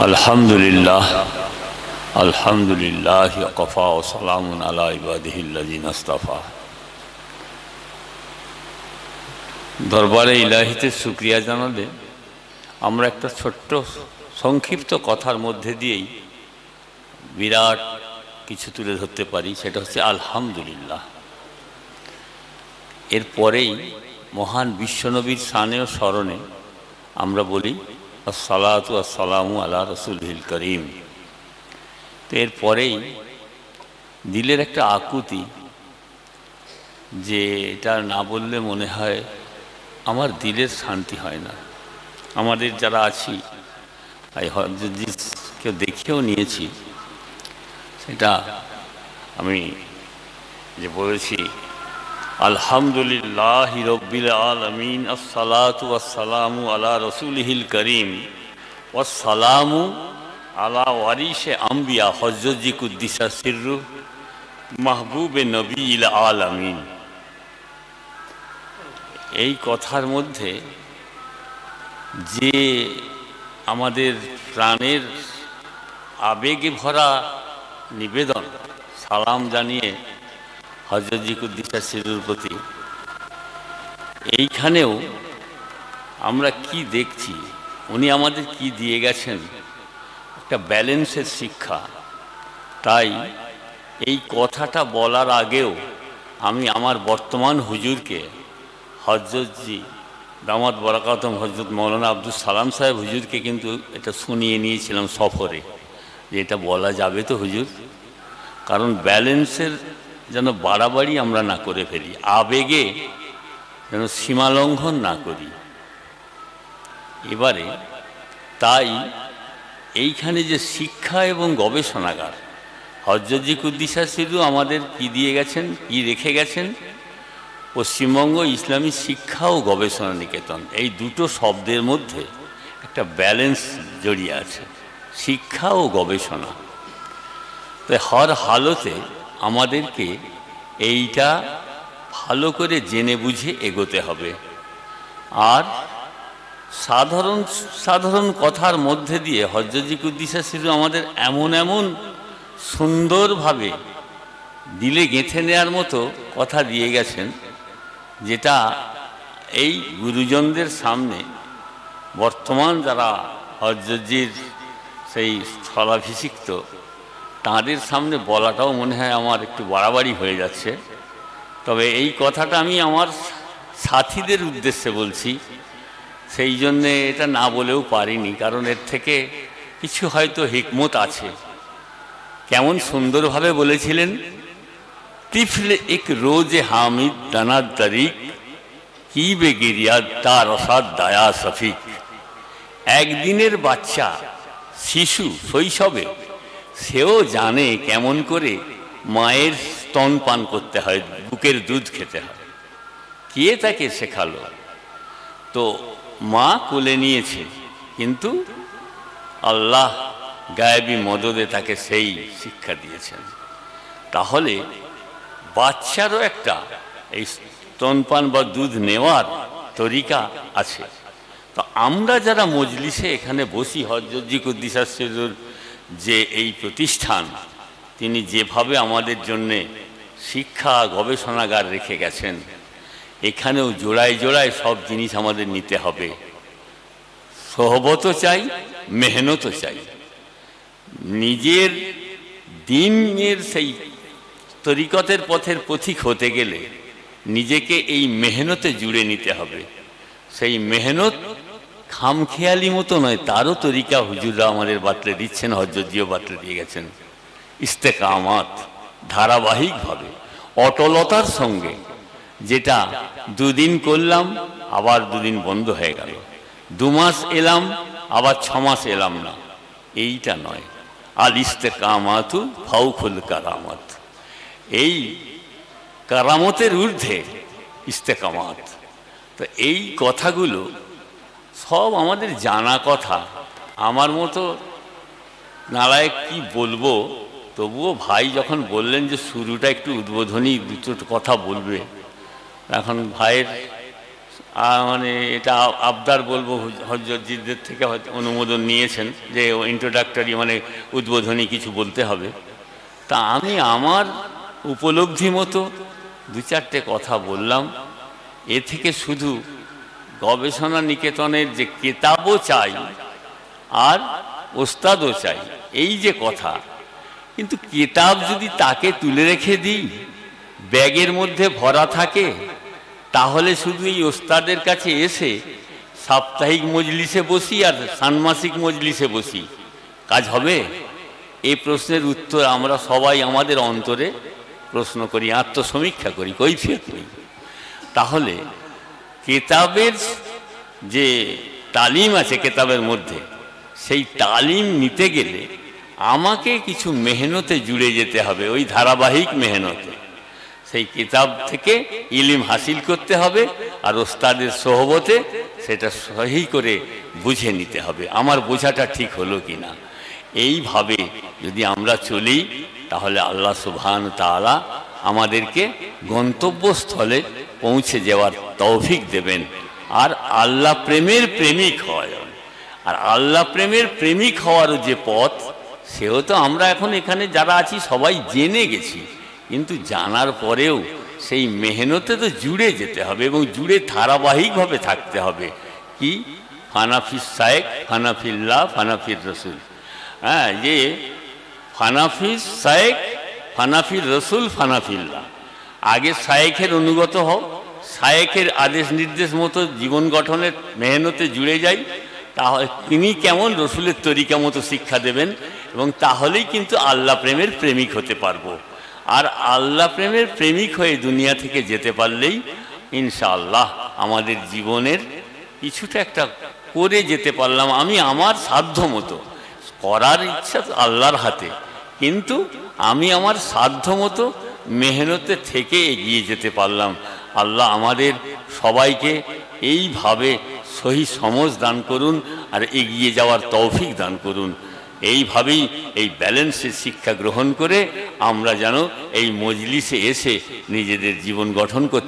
الحمد لله الحمد لله وقفا وسلام على عباده الذين اصطفى দরবারে ইলাহিতে শুক্রিয়া জানালে আমরা একটা ছোট্ট সংক্ষিপ্ত কথার মধ্যে দিয়েই বিরাট কিছু তুলে ধরতে পারি সেটা হচ্ছে আলহামদুলিল্লাহ এরপরেই মহান বিশ্বনবীর সানেও স্মরণে আমরা বলি আসসালাতু আসসালামু আলা রসুলহিল করিম। তো এরপরেই দিলের একটা আকুতি যে এটা না বললে মনে হয় আমার দিলের শান্তি হয় না। আমাদের যারা আছি কেউ দেখেও নিয়েছি, সেটা আমি যে বলেছি আলহামদুলিল্লাহ রব্বিল আলমিন, আসসালাতু আসসালামু আলা রসুলহিল করিম ওয়াসালামু আলা ওয়ারিসে আম্বিয়া হজরতজি কুদ্দিসা সিররু মাহবুবে নবী ইল আলমিন। এই কথার মধ্যে যে আমাদের প্রাণের আবেগে ভরা নিবেদন, সালাম জানিয়ে হজরত জিকুদ্দিসা সিরুর প্রতি। এইখানেও আমরা কি দেখছি? উনি আমাদের কি দিয়ে গেছেন? একটা ব্যালেন্সের শিক্ষা। তাই এই কথাটা বলার আগেও আমি আমার বর্তমান হুজুরকে, হজরতজি দামাত বরাকাতম হজরত মৌলানা আব্দুল সালাম সাহেব হুজুরকে কিন্তু এটা শুনিয়ে নিয়েছিলাম সফরে। যে এটা বলা যাবে তো হুজুর? কারণ ব্যালেন্সের যেন বাড়াবাড়ি আমরা না করে ফেলি, আবেগে যেন সীমালঙ্ঘন না করি। এবারে তাই এইখানে যে শিক্ষা এবং গবেষণাগার হজরতজি কুদ্দিসা সিধু আমাদের কি দিয়ে গেছেন, কি রেখে গেছেন? পশ্চিমবঙ্গ ইসলামী শিক্ষা ও গবেষণা নিকেতন, এই দুটো শব্দের মধ্যে একটা ব্যালেন্স জড়িয়ে আছে, শিক্ষা ও গবেষণা। তো হর হালতে আমাদেরকে এইটা ভালো করে জেনে বুঝে এগোতে হবে। আর সাধারণ সাধারণ কথার মধ্যে দিয়ে হজরতজি কুদ্দিসা শুধু আমাদের এমন এমন সুন্দরভাবে দিলে গেঁথে নেওয়ার মতো কথা দিয়ে গেছেন, যেটা এই গুরুজনদের সামনে বর্তমান যারা হজরতজির সেই স্থলাভিষিক্ত তাঁদের সামনে বলাটাও মনে হয় আমার একটু বাড়াবাড়ি হয়ে যাচ্ছে। তবে এই কথাটা আমি আমার সাথীদের উদ্দেশ্যে বলছি। সেই জন্যে এটা না বলেও পারিনি, কারণ এর থেকে কিছু হয়তো হিকমত আছে। কেমন সুন্দরভাবে বলেছিলেন, তিফলে এক রোজে হামিদ দানার তারিক কি বেগিরিয়া তার অসাদ দায়া সফিক। একদিনের বাচ্চা, শিশু, শৈশবে সেও জানে কেমন করে মায়ের স্তন পান করতে হয়, বুকের দুধ খেতে হয়। কে তাকে শেখালো? তো মা কোলে নিয়েছে, কিন্তু আল্লাহ গায়েবী মদদে তাকে সেই শিক্ষা দিয়েছেন। তাহলে বাচ্চারও একটা এই স্তনপান বা দুধ নেওয়ার তরিকা আছে। তো আমরা যারা মজলিসে এখানে বসি হজরতজি কুদ্দিসা যে এই প্রতিষ্ঠান, তিনি যেভাবে আমাদের জন্যে শিক্ষা, গবেষণাগার রেখে গেছেন, এখানেও জোড়ায় জোড়ায় সব জিনিস আমাদের নিতে হবে। সহবতও চাই, মেহনতও চাই। নিজের দিনের সেই তরিকতের পথের পথিক হতে গেলে নিজেকে এই মেহনতে জুড়ে নিতে হবে। সেই মেহনত খামখেয়ালি মতো নয়, তারও তরিকা হুজুররা আমাদের বাতলে দিচ্ছেন হজরজিও বাতলে দিয়ে গেছেন। ইস্তেকামাত ধারাবাহিকভাবে, অটলতার সঙ্গে, যেটা দুদিন করলাম, আবার দুদিন বন্ধ হয়ে গেল। দু মাস এলাম, আবার ছ মাস এলাম না। এইটা নয়। আল ইস্তেকামাতু ফাউখুল কারামত। এই কারামতের ঊর্ধ্বে ইস্তেকামাত। তো এই কথাগুলো সব আমাদের জানা কথা। আমার মতো নালায় কি বলব? তবুও ভাই যখন বললেন যে শুরুটা একটু উদ্বোধনী দুটো কথা বলবে, এখন ভাইয়ের মানে এটা আবদার বলব হজরতজিদের থেকে অনুমোদন নিয়েছেন যে ইন্ট্রোডাক্টরি মানে উদ্বোধনী কিছু বলতে হবে। তা আমি আমার উপলব্ধি মতো দু চারটে কথা বললাম। এ থেকে শুধু গবেষণা নিকেতনের যে কেতাবও চাই আর ওস্তাদও চাই, এই যে কথা। কিন্তু কেতাব যদি তাকে তুলে রেখে দিই, ব্যাগের মধ্যে ভরা থাকে, তাহলে শুধু এই ওস্তাদের কাছে এসে সাপ্তাহিক মজলিসে বসি আর ষান্মাসিক মজলিসে বসি। কাজ হবে? এই প্রশ্নের উত্তর আমরা সবাই আমাদের অন্তরে প্রশ্ন করি, আত্মসমীক্ষা করি, কৈফিয়ত করি। তাহলে কেতাবের যে তালিম আছে কেতাবের মধ্যে, সেই তালিম নিতে গেলে আমাকে কিছু মেহনতে জুড়ে যেতে হবে, ওই ধারাবাহিক মেহনতে। সেই কিতাব থেকে ইলিম হাসিল করতে হবে আর ওস্তাদের সোহবতে সেটা সহি করে বুঝে নিতে হবে, আমার বোঝাটা ঠিক হলো কি না এইভাবে যদি আমরা চলি, তাহলে আল্লাহ সুবহান তাআলা আমাদেরকে গন্তব্যস্থলে পৌঁছে যাওয়ার তৌফিক দেবেন। আর আল্লাহ প্রেমের প্রেমিক হয় আর আল্লাহ প্রেমের প্রেমিক হওয়ার যে পথ, সেও তো আমরা এখন এখানে যারা আছি, সবাই জেনে গেছি। কিন্তু জানার পরেও সেই মেহনতে তো জুড়ে যেতে হবে এবং জুড়ে ধারাবাহিকভাবে থাকতে হবে। কি? ফানাফিস সায়েক ফানাফিল্লাহ ফানাফির রসুল। হ্যাঁ যে ফানাফিস সায়েক ফানাফির রসুল ফানাফিল্লাহ আগে সায়েকের অনুগত হও সায়েকের আদেশ নির্দেশ মতো জীবন গঠনের মেহনতে জুড়ে যাই, তাহলে তিনি কেমন রসুলের তরিকা মতো শিক্ষা দেবেন এবং তাহলেই কিন্তু আল্লাহ প্রেমের প্রেমিক হতে পারব। আর আল্লাহ প্রেমের প্রেমিক হয়ে দুনিয়া থেকে যেতে পারলেই ইনশাআল্লাহ আমাদের জীবনের কিছুটা একটা করে যেতে পারলাম আমি আমার সাধ্য মতো। করার ইচ্ছা আল্লাহর হাতে, কিন্তু আমি আমার সাধ্য মতো মেহনতে থেকে এগিয়ে যেতে পারলাম। আল্লাহ আমাদের সবাইকে এইভাবে সহি সমজ দান করুন আর এগিয়ে যাওয়ার তৌফিক দান করুন। এইভাবেই এই ব্যালেন্সের শিক্ষা গ্রহণ করে আমরা যেন এই মজলিসে এসে নিজেদের জীবন গঠন করতে